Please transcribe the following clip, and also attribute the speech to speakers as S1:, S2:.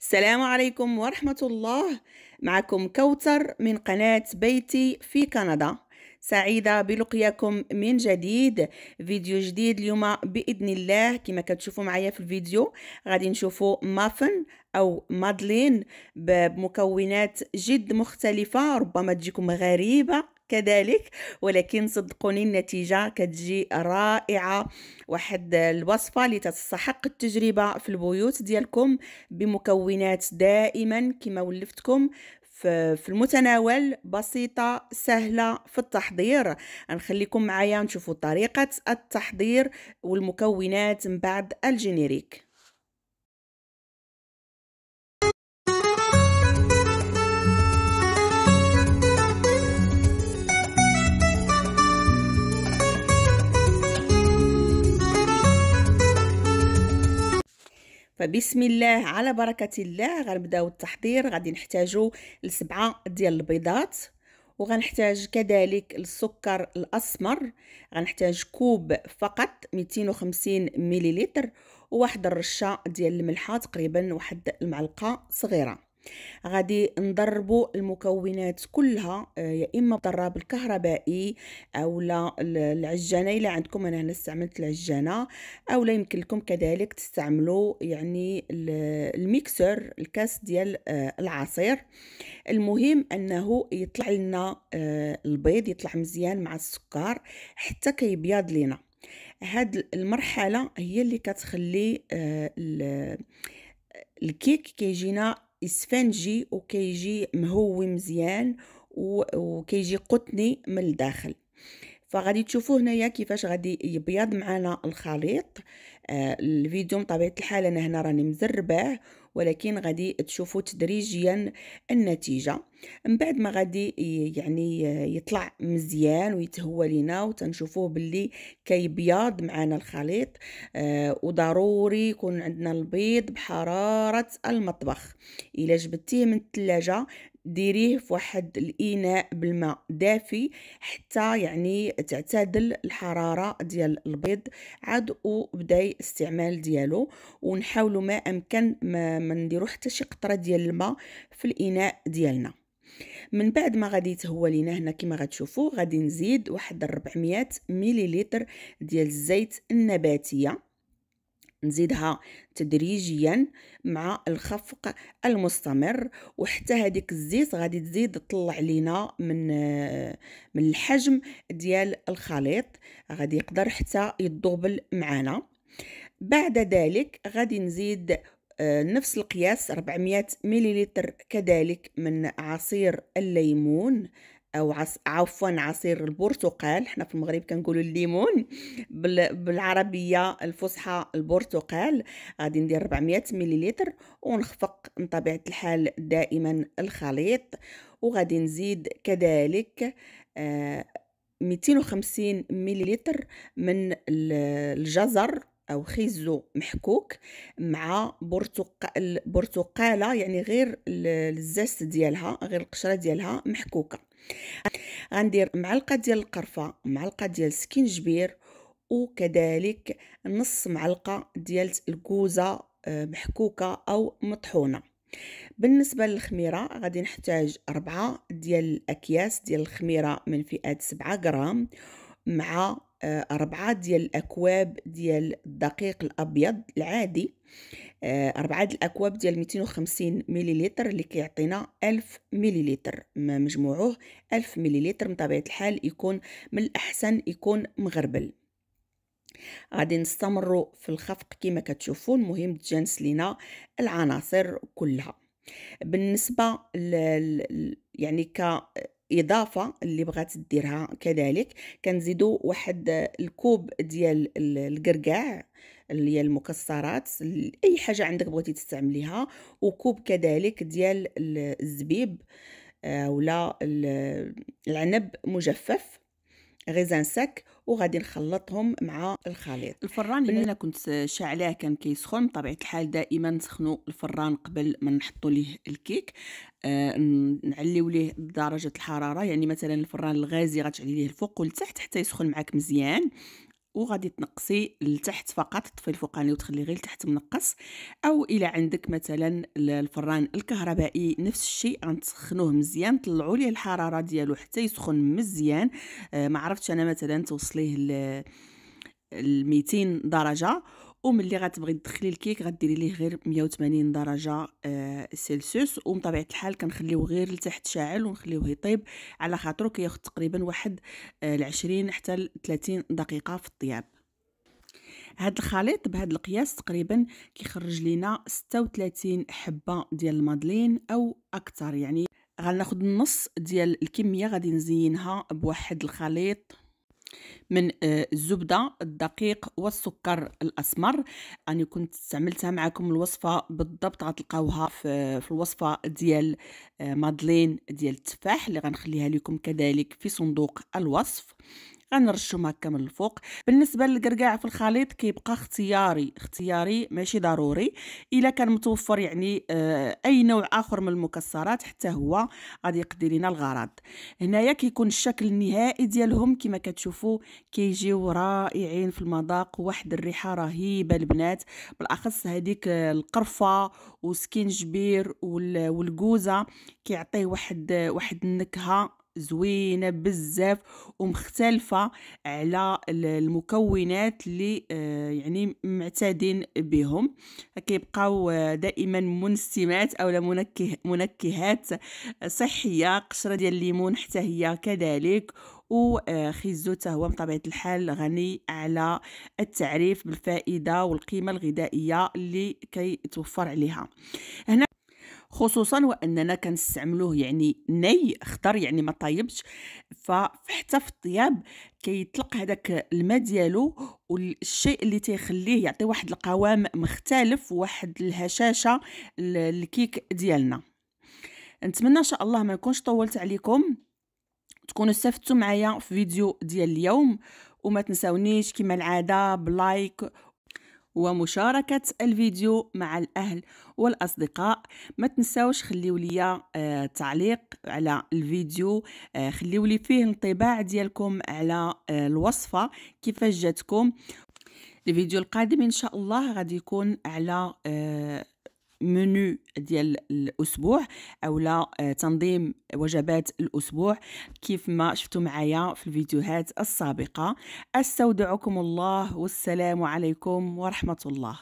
S1: السلام عليكم ورحمة الله. معكم كوثر من قناة بيتي في كندا. سعيدة بلقياكم من جديد. فيديو جديد اليوم بإذن الله. كما كتشوفوا معايا في الفيديو غادي نشوفوا مافن أو مادلين بمكونات جد مختلفة ربما تجيكم غريبة كذلك ولكن صدقوني النتيجة كتجي رائعة. واحد الوصفة اللي تستحق التجربة في البيوت ديالكم بمكونات دائما كما ولفتكم في المتناول بسيطة سهلة في التحضير. نخليكم معايا نشوفوا طريقة التحضير والمكونات من بعد الجينيريك. فبسم الله على بركة الله غنبداو التحضير غادي نحتاجو لسبعة ديال البيضات وغنحتاج كذلك السكر الأسمر غنحتاج كوب فقط 250 مليلتر وواحد الرشة ديال الملحة تقريبا واحد المعلقة صغيرة. غادي نضربوا المكونات كلها آه، يا إما بالضراب الكهربائي أو لا العجانة. إلا عندكم أنا هنا استعملت العجانة أو لا يمكن لكم كذلك تستعملوا يعني الميكسر الكاس ديال آه، العصير. المهم أنه يطلع لنا آه، البيض يطلع مزيان مع السكر حتى كيبيض لينا. هاد المرحلة هي اللي كتخلي الكيك كيجينا اسفنجي وكيجي مهوي مزيان وكيجي قطني من الداخل. فغادي تشوفوا هنايا كيفاش غادي يبيض معنا الخليط. آه الفيديو بطبيعة الحال أنا هنا راني مزرباه ولكن غادي تشوفوا تدريجيا النتيجة. من بعد ما غادي يعني يطلع مزيان ويتهوى لينا وتنشوفوه باللي كيبيض معنا الخليط. آه وضروري يكون عندنا البيض بحرارة المطبخ. إلا جبتيه من الثلاجه ديريه في واحد الإناء بالماء دافي حتى يعني تعتدل الحرارة ديال البيض. عاد وبدا الاستعمال ديالو ونحاولوا ما أمكن ما, ما نديرو حتى شي قطرة ديال الماء في الإناء ديالنا. من بعد ما غادي يتهوى لينا هنا كما غتشوفوا غادي نزيد واحد 400 مليلتر ديال الزيت النباتية. نزيدها تدريجيا مع الخفق المستمر وحتى هذيك الزيت غادي تزيد تطلع لينا من من الحجم ديال الخليط غادي يقدر حتى يدوبل معنا بعد ذلك غادي نزيد آه، نفس القياس 400 مليلتر كذلك من عصير الليمون. أو عص... عفوا عصير البرتقال حنا في المغرب كنقولوا الليمون بال... بالعربية الفصحى البرتقال غادي ندير 400 مليلتر ونخفق من طبيعة الحال دائما الخليط وغادي نزيد كذلك آه 250 مليلتر من الجزر أو خيزو محكوك مع برتقال برتقاله يعني غير الزست ديالها غير القشرة ديالها محكوكة. غندير معلقة ديال القرفة معلقة ديال سكينجبير وكذلك نص معلقة ديال الكوزة آه، محكوكة أو مطحونة. بالنسبة للخميرة غادي نحتاج أربعة ديال الأكياس ديال الخميرة من فئه 7 غرام. مع آه، أربعة ديال الأكواب ديال الدقيق الأبيض العادي. آه، أربعة الأكواب ديال 250 مليلتر اللي كيعطينا ألف مليلتر. مجموعوه ألف مليلتر من طبيعة الحال يكون من الأحسن يكون مغربل. غادي نستمروا في الخفق كما كتشوفوا المهم تجانس لينا العناصر كلها. بالنسبة ل... يعني ك اضافه اللي بغات ديرها كذلك. كنزيدو واحد الكوب ديال القرقاع اللي هي المكسرات أي حاجة عندك بغيتي تستعمليها. وكوب كذلك ديال الزبيب آه، ولا العنب مجفف غيزان سك وغادي نخلطهم مع الخليط. الفران اللي أنا كنت شاعلاه كان كيسخن بطبيعة الحال دائما نسخنوا الفران قبل ما نحطوا ليه الكيك. آه نعليو ليه درجة الحرارة يعني مثلا الفران الغازي غتعلي ليه الفوق والتحت حتى يسخن معاك مزيان. وغادي تنقصي لتحت فقط تطفي الفوقاني وتخلي غير لتحت منقص. أو إلى عندك مثلا الفران الكهربائي نفس الشيء غنسخنوه مزيان طلعوا ليه الحرارة ديالو حتى يسخن مزيان. آه ما عرفتش أنا مثلا توصليه ل 200 درجة. وملي غتبغي تدخلي الكيك غديري ليه غير 180 درجة آه سلسيوس وبطبيعه الحال كنخليوه غير لتحت شاعل ونخليوه يطيب على خاطرو كياخذ تقريبا واحد آه ل 20 حتى ل 30 دقيقة في الطياب. هاد الخليط بهاد القياس تقريبا كيخرج لينا 36 حبة ديال المادلين أو أكثر يعني غناخد النص ديال الكمية غادي نزينها بواحد الخليط. من آه، الزبدة الدقيق والسكر الأسمر. أني كنت استعملتها معكم الوصفة بالضبط غتلقاوها في, في الوصفة ديال آه، مادلين ديال التفاح اللي غنخليها لكم كذلك في صندوق الوصف. غنرشهم هكا من الفوق. بالنسبة للقرقاع في الخليط كيبقى اختياري اختياري ماشي ضروري. إلا كان متوفر يعني آه أي نوع آخر من المكسرات حتى هو غادي يقضي لنا الغرض. هنايا كيكون الشكل النهائي ديالهم كما كتشوفوا كيجيو رائعين في المذاق واحد الريحة رهيبة البنات. بالأخص هذيك القرفة وسكينجبير والكوزه كيعطيه واحد واحد النكهة. زوينة بزاف ومختلفة على المكونات اللي آه، يعني معتادين بهم. كيبقاو دائما منسمات أو منكه منكهات صحية قشرة ديال الليمون حتى هي كذلك. وخيزو حتى هو بطبيعة الحال غني على التعريف بالفائدة والقيمة الغذائية اللي كيتوفر عليها. هنا خصوصا وأننا كنستعملوه يعني ني خضر يعني ما طايبش فحتى في الطياب كيطلق هذاك الماء ديالو والشيء اللي تيخليه يعطي واحد القوام مختلف وواحد الهشاشة الكيك ديالنا. نتمنى إن شاء الله ما نكونش طولت عليكم تكونوا استفدتوا معايا في فيديو ديال اليوم وما تنساونيش كما العادة ب like ومشاركة الفيديو مع الأهل والأصدقاء. ما تنساوش خليو لي آه تعليق على الفيديو آه خليو لي فيه انطباع ديالكم على آه الوصفة كيفاش جاتكم. الفيديو القادم إن شاء الله غادي يكون على آه منو ديال الأسبوع اولا آه، تنظيم وجبات الأسبوع كيف ما شفتوا معايا في الفيديوهات السابقة. أستودعكم الله والسلام عليكم ورحمة الله.